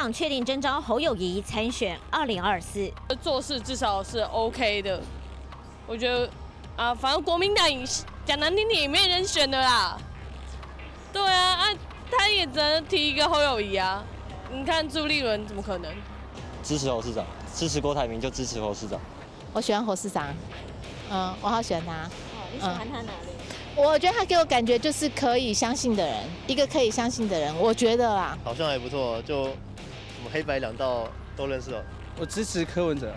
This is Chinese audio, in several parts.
党确定征召侯友谊参选二零二四，做事至少是 OK 的。我觉得啊，反正国民党讲难听点也没人选的啦。对啊，啊，他也只能提一个侯友谊啊。你看朱立伦怎么可能？支持侯市长，支持郭台铭就支持侯市长。我喜欢侯市长，嗯，我好喜欢他。哦，你喜欢他哪里？我觉得他给我感觉就是可以相信的人，一个可以相信的人。我觉得啦，好像还不错，就什么黑白两道都认识哦。我支持柯文哲。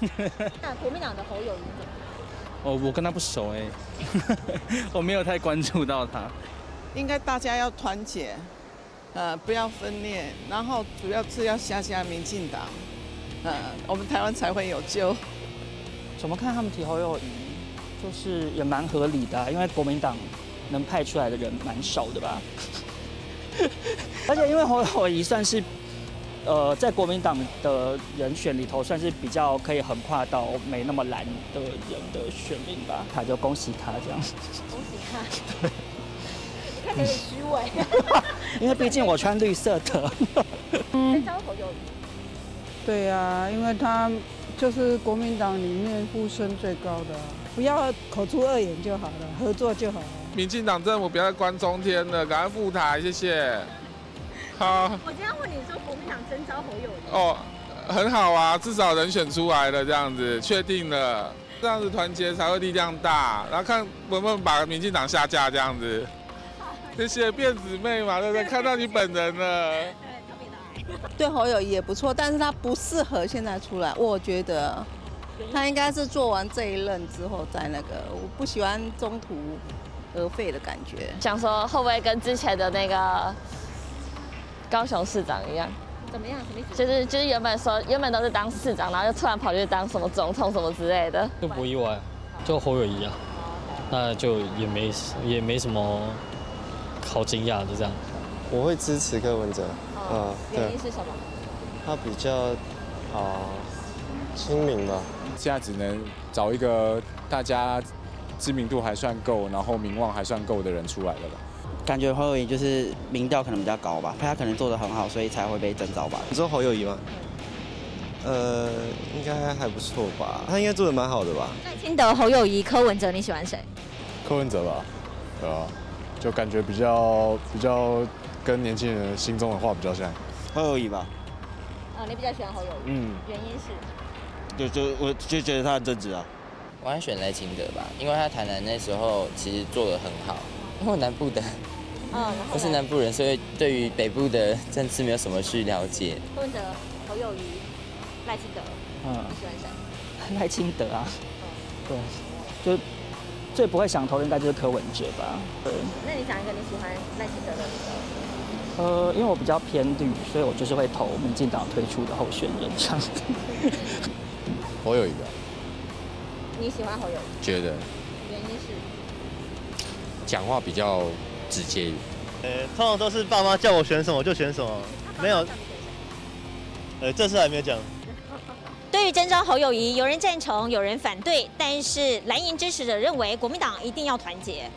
那国民党的侯友谊怎么？哦，我跟他不熟哎，我没有太关注到他。应该大家要团结，呃，不要分裂，然后主要是要下下民进党，呃，我们台湾才会有救。怎么看他们提侯友谊，就是也蛮合理的，因为国民党能派出来的人蛮少的吧。而且因为侯友谊算是。呃，在国民党的人选里头，算是比较可以横跨到没那么蓝的人的选民吧。他就恭喜他这样。恭喜他。对。看起来有点虚伪。因为毕竟我穿绿色的。嗯。对呀，因为他就是国民党里面呼声最高的，不要口出恶言就好了，合作就好了。民进党政府不要关中天了，赶快复台，谢谢。好。我今天问你说。征召侯友谊哦，很好啊，至少人选出来了，这样子确定了，这样子团结才会力量大。然后看能不能把民进党下架，这样子。谢谢辫子妹嘛，对不对？看到你本人了。对侯友谊也不错，但是他不适合现在出来，我觉得他应该是做完这一任之后再那个。我不喜欢中途而废的感觉。想说会不会跟之前的那个高雄市长一样？怎么样？什么意思？就是就是原本说原本都是当市长，然后又突然跑去当什么总统什么之类的，就不意外，就侯友谊啊，那就也没也没什么好惊讶的这样。我会支持柯文哲，啊，原因是什么？他比较啊亲民吧。现在只能找一个大家知名度还算够，然后名望还算够的人出来了吧。感觉侯友谊就是民调可能比较高吧，他可能做的很好，所以才会被征召吧。你说侯友谊吗？呃，应该还不错吧，他应该做的蛮好的吧。赖清德、侯友谊、柯文哲，你喜欢谁？柯文哲吧，对啊，就感觉比较比较跟年轻人心中的话比较像。侯友谊吧。哦，你比较喜欢侯友谊？嗯。原因是？就就我就觉得他很正直啊。我还选赖清德吧，因为他台南那时候其实做的很好。因为南部的，嗯，我是南部人，所以对于北部的政治没有什么去了解。柯文哲、侯友谊、赖清德，嗯，你喜欢谁？赖清德啊，嗯对，就最不会想投的应该就是柯文哲吧。对，那你讲一个你喜欢赖清德的理由？呃，因为我比较偏绿，所以我就是会投民进党推出的候选人这样子。我有一个。你喜欢侯友谊？觉得。讲话比较直接。呃，通常都是爸妈叫我选什么就选什么，没有。呃，这次还没有讲。对于征召侯友谊，有人赞成，有人反对，但是蓝营支持者认为国民党一定要团结。